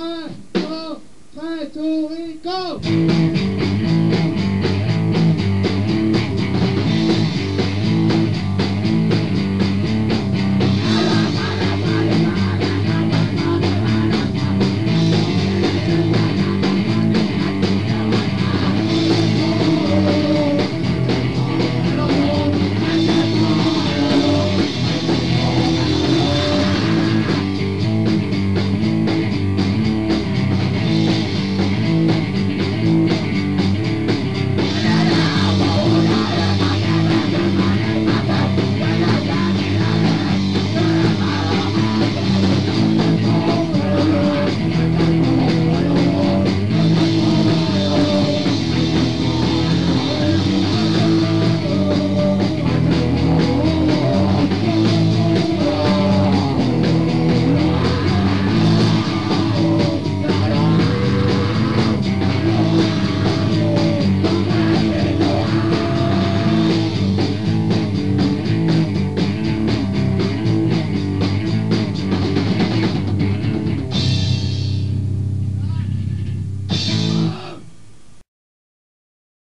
One, two, five, two, and go!